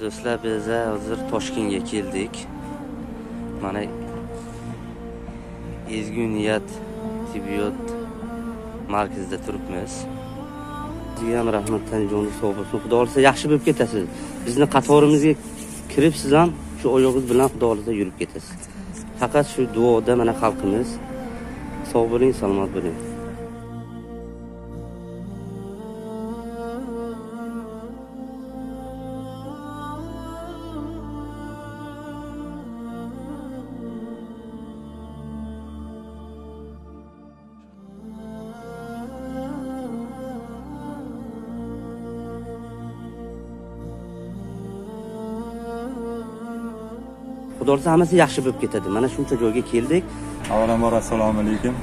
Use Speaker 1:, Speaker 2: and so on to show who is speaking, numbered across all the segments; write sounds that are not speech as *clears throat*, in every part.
Speaker 1: do'stlar biz hozir toshkentga keldik. Mana ezgu niyat tibbiyot markazida turibmiz. Sizga ham rahmat tanijoni sog' bo'lsin. Xudo xohlasa yaxshi bo'lib ketasiz. Bizni qatorimizga kirib siz ham shu oyog'ingiz bilan xudo xohlasa yurib ketasiz. Faqat shu duoda mana xalqimiz sog' bo'ling salomat bo'ling. Xudo xohlasa hammasi yaxshi bo'lib ketadi. Mana shuncha joyga keldik.
Speaker 2: Avvalambor assalomu alaykum.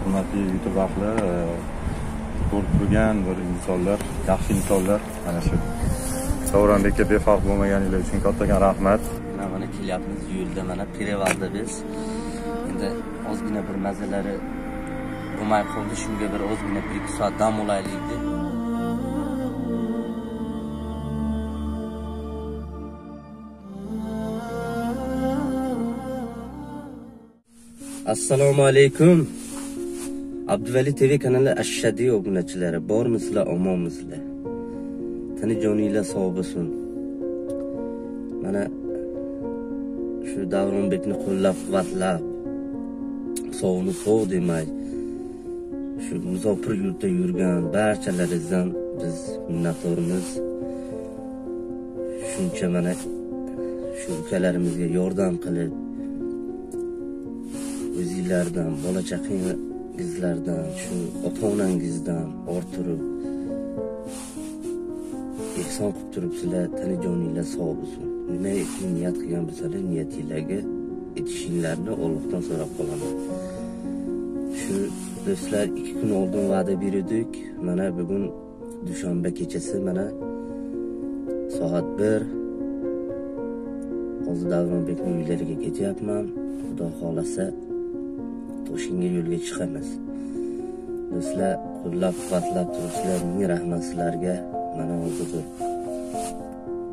Speaker 2: Hurmatli youtube ahli ko'rib turgan bir insonlar yaxshi insonlar. Mana shu davronbekka befarq bo'lmaganinglar uchun kattakon rahmat.
Speaker 1: Mana mana kelyapmiz yo'lda mana perevalda biz. Endi ozgina bir mazalari bo'lmay qoldi shunga bir ozgina bir ikki soat dam olaylik deb assalomu alaykum abduvali tv kanali ashshadiy obunachilari bormisizlar omonmisizlar? Tini joninglar sog' bo'lsin mana shu davronbekni qo'llab quvvatlab sovuni sog' demay shu musofir yurtda yurgan barchalaringizdan biz minnatdormiz. Shuncha mana shu ukalarimizga yordam qilib o'zinglardan bola chaqangizlardan shu ota onangizdan orttirib ehson qilib turibsizlar tani joninglar sog' bo'lsin. Nima niyat qilgan bo'lsanglar niyatinglarga yetishinglarni ollohdan so'rab qolaman. Shu do'stlar ikki kun oldin va'da berdik. Mana bugun dushanba kechasi mana soat bir. Hozir davronbekni uylariga ketyapman. Xudo xohlasa toshkentga yo'lga chiqamiz. Do'stlar qo'llab quvvatlab turibsizlar ming rahmat sizlarga mana hozir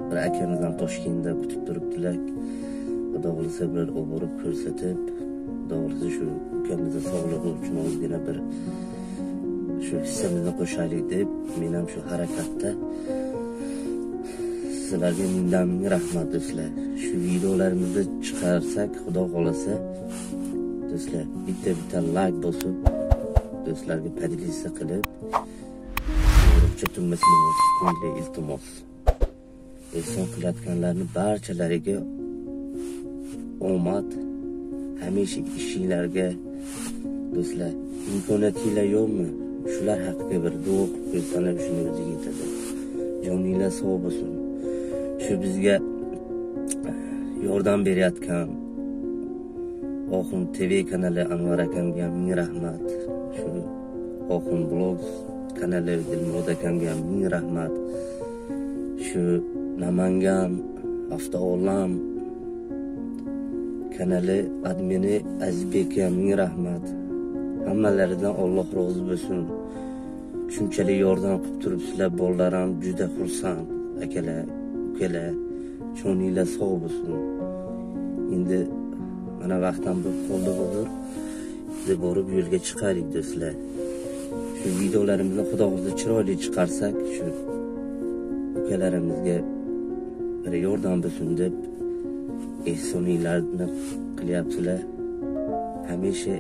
Speaker 1: bir akamiz ham toshkentda kutib turibdilar. Xudo xohlasa bir oborib ko'rsatib xudo xohlasa shu ukamizni sog'lig'i uchun ozgina bir shu hissamizni qo'shaylik deb men ham shu harakatda sizlarga mingdan ming rahmat do'stlar. Shu videolarimizni chiqarsak xudo xohlasa do'stlar bitta bitta layk bosib do'stlarga podelitsiya qilib yo'riqcha tugmasini bosishinglar iltimos. Ehson qilayotganlarni barchalariga omad hamisha ishinglarga. Do'stlar imkoniyatinglar yo'qmi? Shular haqiga bir duo qilib qo'ysalar shuni o'zi yetadi. Joninglar sog' bo'lsin. Shu bizga yordam berayotgan oxun tv kanali anvar akamga ming rahmat. Shu oxun blog kanali dilmurod akamga ming rahmat. Shu namangan avtoolam kanali admini azizbekga ming rahmat. Hammalaridan alloh rozi bo'lsin. Shunchalik yordam qilib turibsizlar bolalarim juda xursand. Akalar ukalar joninglar sog' bo'lsin. Endi mana vaqtdan bo'lib qoldi hozir. Biz borib yo'lga chiqaylik do'stlar. Shu videolarimizni xudo xohlasa chiroyli chiqarsak shu ukalarimizga bir yordam bo'lsin deb ehsoninglarni qilyapsizlar. Hamisha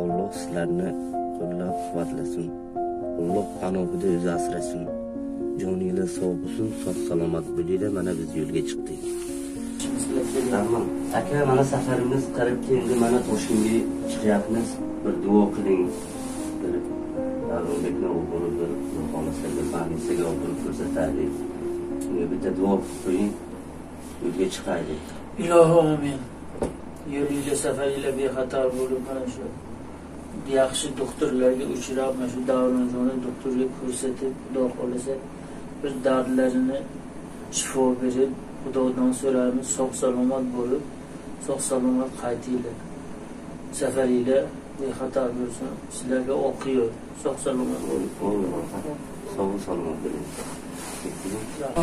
Speaker 1: olloh sizlarni qo'llab quvvatlasin. Olloh panohida o'zi asrasin. Joninglar sog' bo'lsin sog' salomat bo'linglar mana biz yo'lga chiqdik. Rahmat. Aka mana safarimiz qaribdi endi mana toshkentga chiqyapmiz. Bir duo qiling. Bir davronbekni o'g'li bir xohlasa bir больницаga olib ko'rsataylik. Unga bitta duo qilib qo'ying yo'lga chiqaylik.
Speaker 3: Ilohi omin. Yo'lingda safaringlar bexatar bo'lib mana shu yaxshi doktorlarga uchrab mana shu davronjonni doktorga ko'rsatib xudo xohlasa bir dardlarini shifo berib xudodan so'raymiz sog' salomat bo'lib sog' salomat qaytinglar safaringlar bexatar bo'lsin sizlarga oq yo'l sog' salomat bo'ling
Speaker 1: sog' salomat bo'ling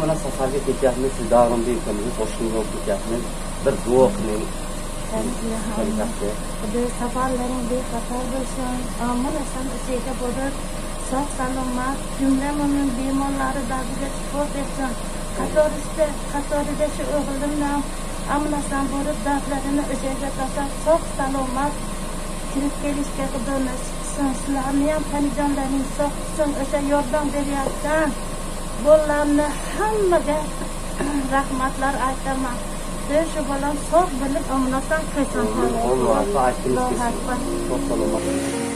Speaker 1: mana safarga ketyapmiz siz davronbek ukamizni toshkentga olib ketyapmiz bir duo qiling
Speaker 4: Xudo safarlaring bexatar bo'lsin. Omil eson ichida bo'lib, sog' salomat, jumla mo'min bemorlari dardiga shifo bersin. Qatorida, qatorida shu o'g'limdan amlasdan bo'lib dardlarini o'shaga tashlab sog' salomat kirib kelishga Xudo nasib qilsin. Sizlarni ham panijonlaring sog' qilsin. O'sha yordam beryapsan. Bo'llarni hammaga *clears throat* rahmatlar aytaman. Shu bolam sog' qilsin.
Speaker 1: ollohga aytdingiz
Speaker 4: Allohu akbar.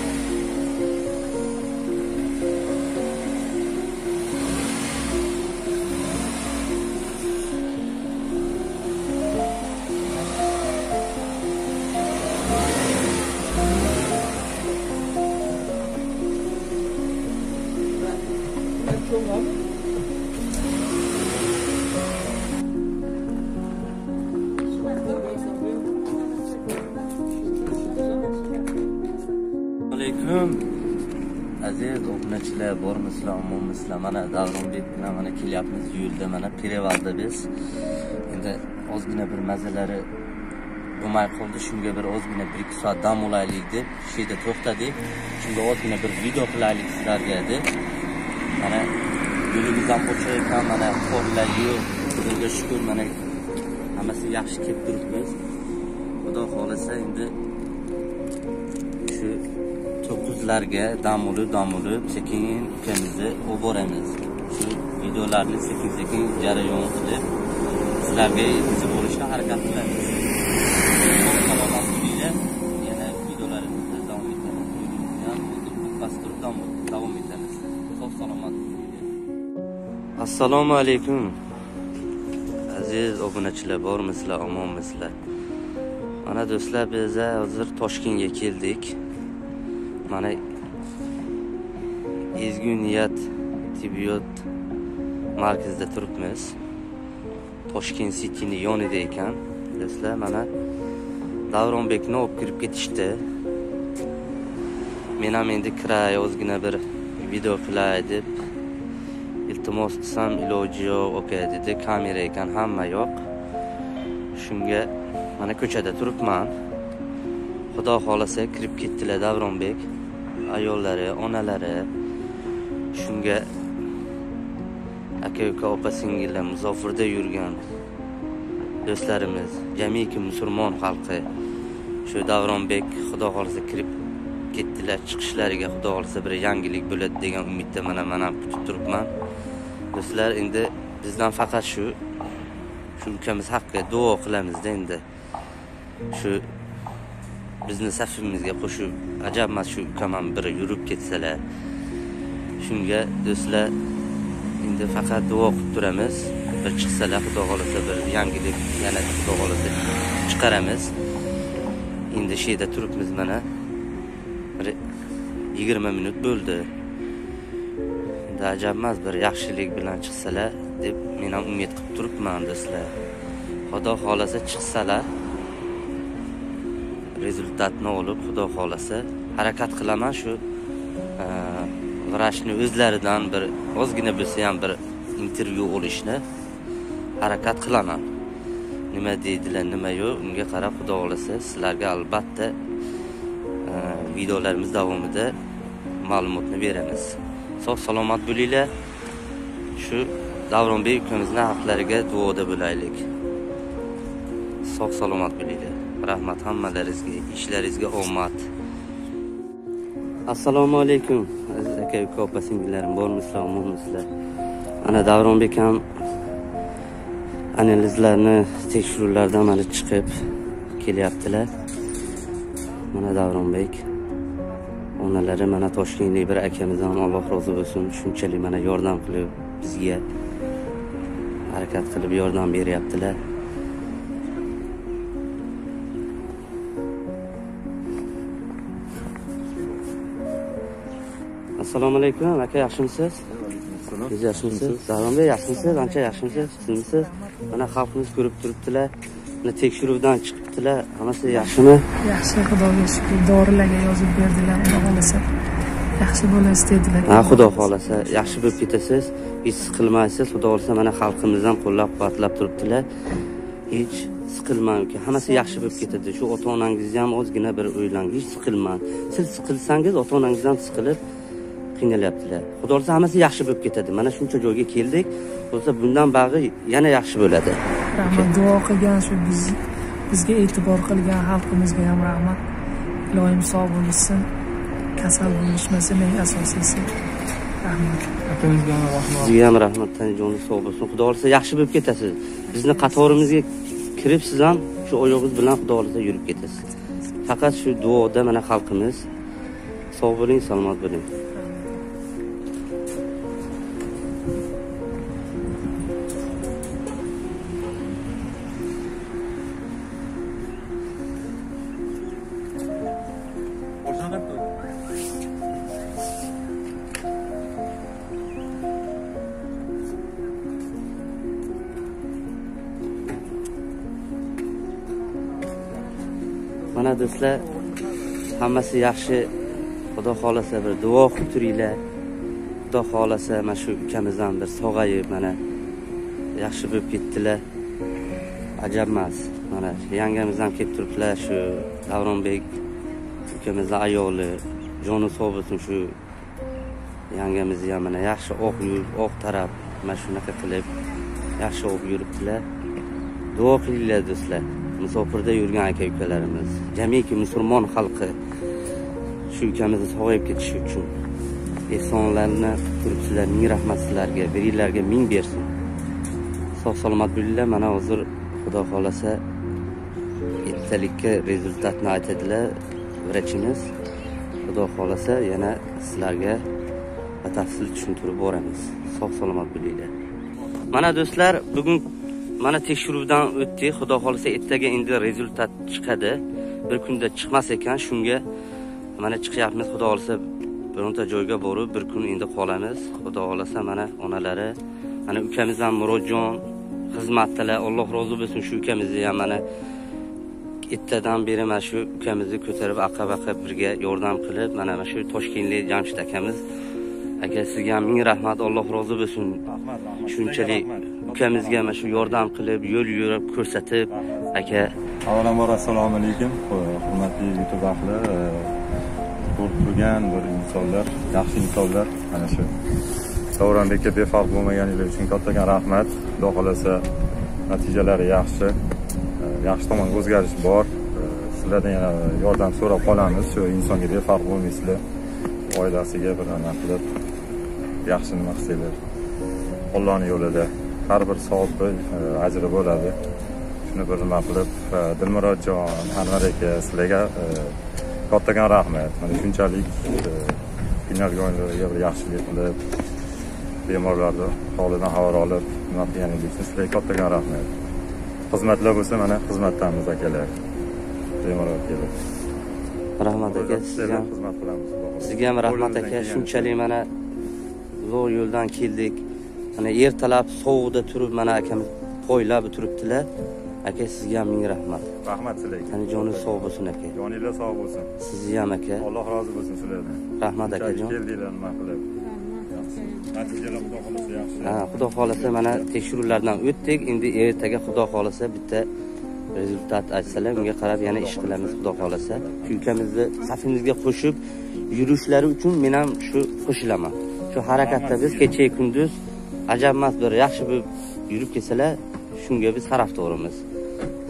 Speaker 1: Aziz obunachilar bormisizlar omonmisizlar mana davronbek bilan mana kelyapmiz yo'lda mana perevalda biz. Endi ozgina bir mazalari bo'lmay qoldi shunga bir ozgina bir ikki soat dam olaylik deb shu yerda to'xtadik. Shunga ozgina bir video qilaylik sizlarga deb. Mana yo'limiz ham ochiq ekan mana qorlar yo'q. Xudoga shukur mana hammasi yaxshi kelib turibmiz xudo xohlasa endi shu tuzlarga dam olib dam olib sekin ukamizni olib boramiz shu videolarni sekin sekin jarayon qilib sizlarga yetkazib borishga harakat qilamiz. Yana videolarimizni davom etamiz. Davom- etamiz. Sog' salomat assalomu alaykum. Aziz obunachilar bormisizlar omonmisizlar? Mana do'stlar biz hozir toshkentga keldik. Mana ezgu niyat tibbiyot markazida turibmiz. Toshkent cityni yonida ekan. Do'stlar mana davronbekni olib kirib ketishdi. Men ham endi kiray ozgina bir video qilay deb iltimos qilsam iloji yo'q. Aka dedi kamera ekan hamma yo'q. Shunga mana ko'chada turibman. Xudo xohlasa kirib ketdilar davronbek. Ayollari onalari shunga aka uka opa singillar musofirda yurgan do'stlarimiz jamiki musulmon xalqi shu davronbek xudo xohlasa kirib ketdilar chiqishlariga xudo xohlasa bir yangilik bo'ladi degan umidda mana man ham kutib turibman. Do'stlar endi bizdan faqat shu shu ukamiz haqqiga duo qilamizda endi. Shu bizni safimizga qo'shib ajabmas shu ukam ham biri yurib ketsalar shunga do'stlar endi faqat duo qilib turamiz. Bir chiqsalar xudo xohlasa bir yangilik yana xudo xohlasa chiqaramiz. Endi shu yerda turibmiz mana. Bir yigirma minut bo'ldi. Endi ajabmas bir yaxshilik bilan chiqsalar deb men ham umid qilib turibman do'stlar. Xudo xohlasa chiqsalar. Rezultatni olib xudo xohlasa harakat qilaman shu e, vrachni o'zlaridan bir ozgina bo'lsa ham bir intervyu olishni harakat qilaman. Nima deydilar nima yo'q unga qarab xudo xohlasa sizlarga albatta e, videolarimiz davomida ma'lumotni beramiz. Sog' salomat bo'linglar. Shu davronbek ukamizni haqlariga duoda bo'laylik. Sog' salomat bo'linglar. Rahmat hammalaringizga ishlaringizga omad. Assalomu alaykum aziz aka uka opa singillarim bormisizlar omonmisizlar ana davronbek ham analizlarni tekshiruvlardan mana chiqib kelyaptilar. Mana davronbek onalari mana toshkentlik bir akamizdan alloh rozi bo'lsin shunchalik mana yordam qilib bizga harakat qilib yordam beryaptilar. Assalomu alaykum aka yaxshimisiz? Siz yaxshimisiz? Davronbek yaxshimisiz? Ancha yaxshimisiz? Sizmisiz? Mana xalqimiz ko'rib turibdilar. Mana tekshiruvdan chiqibdilar. Hammasi yaxshimi?
Speaker 5: Yaxshi xudoga shukur dorilarga yozib berdilar xudo xohlasa yaxshi bo'lasiz dedilar.
Speaker 1: Ha xudo xohlasa yaxshi bo'lib ketasiz. Hech siqilmaysiz xudo xohlasa mana xalqimiz ham qo'llab quvvatlab turibdilar. Hech siqilmang uka hammasi yaxshi bo'lib ketadi. Shu ota onangizni ham ozgina bir o'ylang. Hech siqilmang siz siqilsangiz ota onangiz ham siqilib qiynalyaptilar. Xudo xohlasa hammasi yaxshi bo'lib ketadi. Mana shuncha joyga keldik. Bo'lsa bundan bag'i yana yaxshi bo'ladi.
Speaker 5: Rahmat. Duo qilgan shu biz bizga e'tibor qilgan xalqimizga ham rahmat. Iloyim sog' bo'lishsin. Kasal bo'lishmasin eng asosiysi. Rahmat.
Speaker 6: Akamizga ham rahmat.
Speaker 1: Sizga ham rahmat tanijoni sog' bo'lsin. Xudo xohlasa yaxshi bo'lib ketasiz. Bizni qatorimizga kirib siz ham shu oyog'ingiz bilan xudo xohlasa yurib ketasiz. Faqat shu duoda mana xalqimiz sog' bo'ling salomat bo'ling mana do'stlar hammasi yaxshi. Xudo xohlasa bir duo qilib turinglar. Xudo xohlasa mana shu ukamizdan bir sog'ayib mana yaxshi bo'lib ketdilar. Ajab emas mana yangamiz ham kelib turibdilar shu davronbek ukamizni ayoli joni sog' bo'lsin shu yangamizni ham mana yaxshi oq yur oq taraf mana shunaqa qilib yaxshi olib yuribdilar. Duo qilinglar do'stlar. Musofirda yurgan aka ukalarimiz jamiki musulmon xalqi shu ukamizni sog'ayib ketishi uchun ehsonlarni turibsizlar ming rahmat sizlarga biringlarga ming bersin. Sog' salomat bo'linglar mana hozir xudo xohlasa ertalikka rezultatni aytadilar vrachimiz. Xudo xohlasa yana sizlarga batafsil tushuntirib boramiz sog' salomat bo'linglar. Mana do'stlar bugun mana tekshiruvdan o'tdik xudo xohlasa ertaga endi rezultat chiqadi. Bir kunda chiqmas ekan shunga mana chiqyapmiz. Xudo xohlasa bironta joyga borib bir kun endi qolamiz. Xudo xohlasa mana onalari mana ukamiz ham murodjon xizmatdalar. Alloh rozi bo'lsin shu ukamizni ham. Mana ertadan beri mana shu ukamizni ko'tarib aqab aqab birga yordam qilib mana mana shu toshkentlik jamshid akamiz aka sizga ham ming rahmat alloh rozi bo'lsin.
Speaker 2: Rahmat rahmat
Speaker 1: shunchalik ukamizga mana shu yordam qilib yo'l yurib ko'rsatib aka.
Speaker 2: Avvalambor assalomu alaykum. Hurmatli youtube ahli e, ko'rib turgan bir insonlar yaxshi insonlar mana shu davronbekka befarq bo'lmaganinglar uchun kattakon rahmat. Xudo xohlasa natijalari yaxshi. E, yaxshi tomonga o'zgarish bor. E, sizlardan yana yordam so'rab qolamiz. Shu insonga befarq bo'lmaysizlar. Oilasiga bir nima qilib. Yaxshi nima qilsanglar. Ollohni yo'lida har bir savobni e, ajri bo'ladi. Shuni bir nima qilib e, dilmurodjon anvar aka sizlarga e, kattakon rahmat. Mana shunchalik qiynalgan oilalarga bir yaxshilik qilib bemorlarni holidan xabar olib nima qilganingiz uchun sizlarga kattakon rahmat. Xizmatlar bo'lsa mana xizmatdamiz akalar. Bemalol kelib
Speaker 1: rahmat aka sizga ham
Speaker 2: xizmat qilamiz
Speaker 1: sizga ham rahmat aka. Shunchalik mana zo'r yo'ldan keldik. Mana ertalab sovuqda turib mana akamiz poylab turibdilar. Aka sizga ham ming rahmat.
Speaker 2: Rahmat sizlarga.
Speaker 1: Qani joni sog' bo'lsin aka.
Speaker 2: Joninglar sog' bo'lsin.
Speaker 1: Sizni ham aka.
Speaker 2: Alloh rozi bo'lsin sizlardan.
Speaker 1: Rahmat akajon
Speaker 2: keldinglar nima qilib? Natijalar xudo xohlasa yaxshi.
Speaker 1: Ha xudo xohlasa mana tekshiruvlardan o'tdik. Endi ertaga xudo xohlasa bitta rezultat aytsalar unga qarab yana ish qilamiz xudo xohlasa. Ukamizni safimizga qo'shib yurishlari uchun men ham shu qo'shilaman shu harakatda biz kecha kunduz ajab emas bir yaxshi bo'lib yurib kelsalar shunga biz tarafdorimiz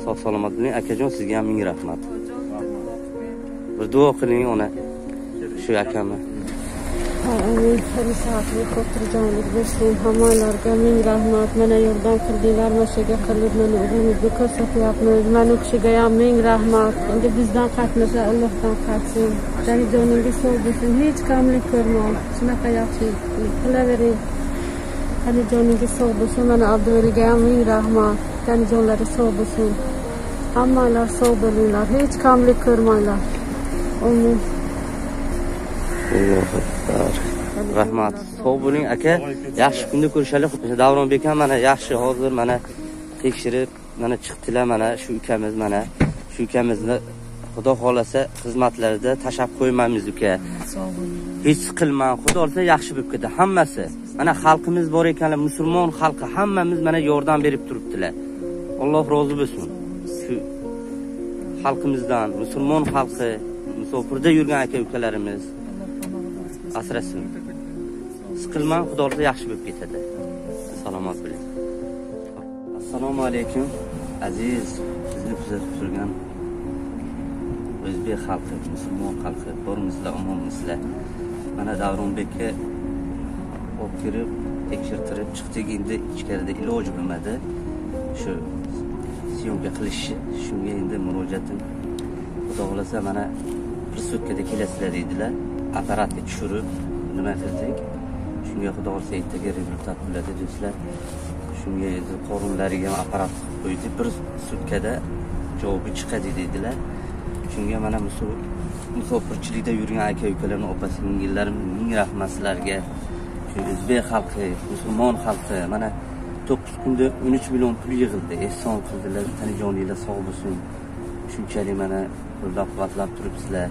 Speaker 1: sog' salomat bo'ling akajon sizga ham ming rahmat. Bir duo qiling ona shu akamni
Speaker 7: xotirjamlik bersin hammalarga ming rahmat mana yordam qildinglar mana shu yerga qilib mana o'g'limizni ko'rsatyapmiz mana u kishiga ham ming rahmat endi bizdan qatnasa allohdan qatsin jani joningiz sog' bo'lsin hech kamlik ko'rmang shunaqa yaxshi qilavering qani joningiz sog' bo'lsin mana abduvaliga ham ming rahmat qani sog' bo'lsin hammalar sog' bo'linglar hech kamlik ko'rmanglar amin
Speaker 1: rahmat. Sog' bo'ling aka. Yaxshi kunda ko'rishalik davronbek ham mana yaxshi hozir mana tekshirib mana chiqdilar mana shu ukamiz mana. Shu ukamizni xudo xohlasa xizmatlarida tashlab qo'ymaymiz uka.
Speaker 5: Sog' bo'ling.
Speaker 1: Hech siqilmang xudo xohlasa yaxshi bo'lib ketadi hammasi. Mana xalqimiz bor ekanlar musulmon xalqi hammamiz mana yordam berib turibdilar. Alloh rozi bo'lsin. Shu xalqimizdan musulmon xalqi musofirda yurgan aka ukalarimiz asrasin siqilmang xudo xohlasa yaxshi bo'lib ketadi. Salomat bo'ling. Assalomu alaykum aziz bizni kuzatib turgan o'zbek xalqi musulmon xalqi bormisizlar omonmisizlar mana davronbekka olib kirib tekshirtirib chiqdik. Endi ichkarida iloji bo'lmadi. Shu syomka qilish shunga endi murojaatim xudo xohlasa mana bir sutkada kelasizlar deydilar. Apparatga tushirib nima qildik? Shunga xudo xohlasa ertaga rezultat bo'ladi do'stlar shunga endi qorinlariga ham apparat qilib qo'ydik. Bir sutkada javobi chiqadi dedilar shunga mana musofirchilikda yurgan aka ukalarni opa singillarim ming rahmat sizlarga shu o'zbek xalqi musulmon xalqi mana to'qqiz kunda o'n uch million pul yig'ildi. Ehson qildilar tanijoninglar sog' bo'lsin. Shunchalik mana qo'llab quvvatlab turibsizlar.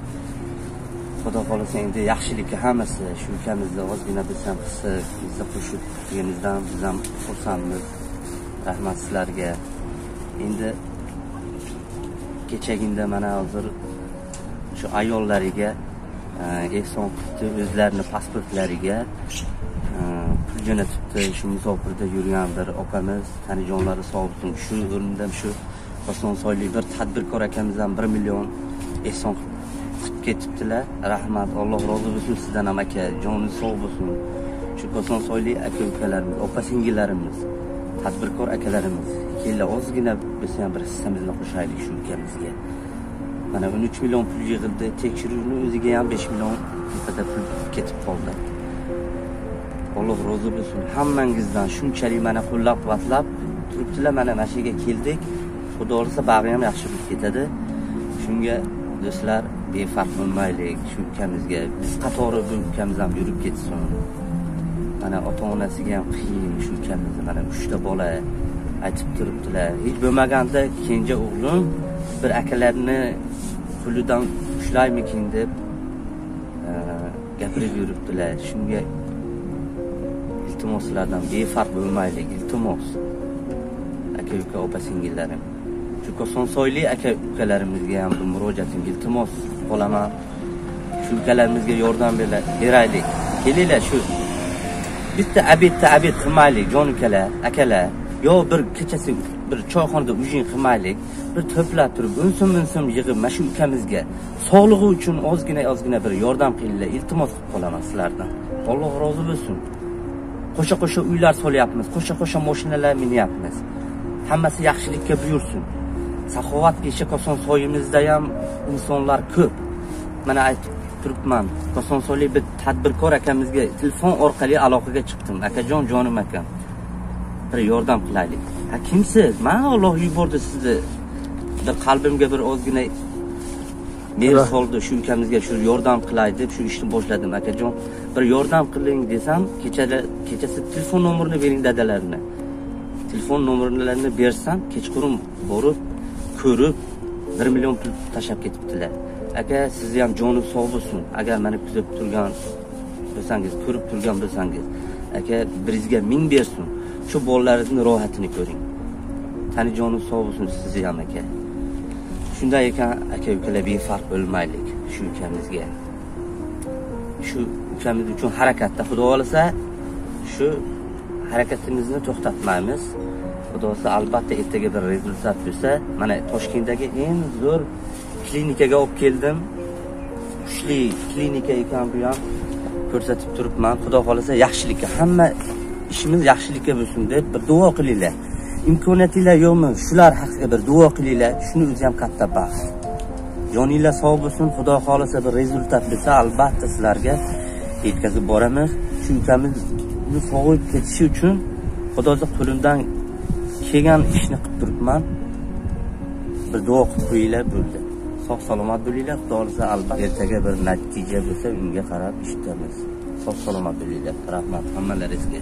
Speaker 1: Xudo xohlasa endi yaxshilikka hammasi shu ukamizni ozgina biz ham hissi bizni qo'shib turganingizdan biz ham xursandmiz. Rahmat sizlarga. Endi kechaginda mana hozir shu ayollariga e, ehson qilibdi o'zlarini pasportlariga e, pul jo'natibdi. Shu musofirda yurgan bir opamiz tanijonlari sog' bo'lsin. Shu o'rinda shu osonsoylik bir tadbirkor akamiz ham bir million ehson qilib ketibdilar. Rahmat. Alloh rozi bo'lsin sizdan ham aka joni sog' bo'lsin. Shu kosonsoylik aka ukalarimiz opa singillarimiz tadbirkor akalarimiz. Kelinglar ozgina bo'lsa ham bir hissamizni qo'shaylik shu ukamizga. Mana o'n uch million pul yig'ildi. Tekshiruvni o'ziga ham besh million tepada pul ketib qoldi. Alloh rozi bo'lsin hammangizdan. Shunchalik mana qo'llab quvvatlab turibdilar. Mana mana shu yerga keldik. Xudo xohlasa bag'i ham yaxshi bo'lib ketadi. Shunga do'stlar befarq bo'lmaylik shu ukamizga biz qatori bu ukamiz ham yurib ketsin. Mana ota onasiga ham qiyin shu ukamizni mana uchta bola aytib turibdilar. Hech bo'lmaganda kenja o'g'lim bir akalarni pulidan ushlaymikin deb e, gapirib yuribdilar. Shunga iltimos sizlardan befarq bo'lmaylik iltimos. Aka uka opa singillarim shu kosonsoyli aka ukalarimizga ham bu murojaatim iltimos. Qolaman shu ukalarimizga yordam beraylik. Kelinglar shu. Bitta abedda obed qilmaylik jon ukalar akalar yo bir kechasi bir choyxonada ujin qilmaylik. Bir to'plab turib unsin so'm yig'ib mana shu ukamizga sog'lig'i uchun ozgina ozgina bir yordam qilinglar. Iltimos qilib qolaman sizlardan. Alloh rozi bo'lsin. Qo'sha qo'sha uylar solyapmiz. Qo'sha qo'sha moshinalar minyapmiz. Hammasi yaxshilikka buyursin. Saxovat pesha kosonsoyimizda ham insonlar ko'p. Mana aytib turibman kosonsoylik bir tadbirkor akamizga telefon orqali aloqaga chiqdim. Akajon jonim akam bir yordam qilaylik. Ha kimsiz? Man olloh yubordi sizni. Bir qalbimga bir ozgina mehr soldi shu ukamizga shu yordam qilay deb shu ishni boshladim akajon. Bir yordam qiling desam kechalar kechasi telefon nomerini bering dadalarini. Telefon nomerlarini bersam kechqurun borib ko'rib bir million pul tashlab ketibdilar. Aka sizni ham joni sog' bo'lsin agar mani kuzatib turgan bo'lsangiz ko'rib turgan bo'lsangiz aka birizga ming bersin. Shu bolalaringizni rohatini ko'ring. Tani joni sog' bo'lsin sizni ham aka. Shunday ekan aka ukalar befarq bo'lmaylik shu ukamizga. Shu ukamiz uchun harakatda xudo xohlasa shu harakatimizni to'xtatmaymiz. Xudo albatta ertaga bir rezultat bo'lsa mana toshkentdagi eng zo'r klinikaga olib keldim. Kuchli klinika ekan bu ham ko'rsatib turibman. Xudo xohlasa yaxshilikka hamma ishimiz yaxshilikka bo'lsin deb bir duo qilinglar. Imkoniyatinglar yo'qmi? Shular haqiga bir duo qilinglar. Shuni o'zi ham katta baxt. Joninglar sog' bo'lsin. Xudo xohlasa bir rezultat bo'lsa albatta sizlarga yetkazib boramiz shu ukamizni sog'ayib ketishi uchun xudoza qo'limdan kelgan ishni qilib turibman. Bir duo qilib qo'yinglar bo'ldi. Sog' salomat bo'linglar xudo xohlasa albatta ertaga bir natija bo'lsa unga qarab eshitamiz sog' salomat bo'linglar. Rahmat. Hammalaringizga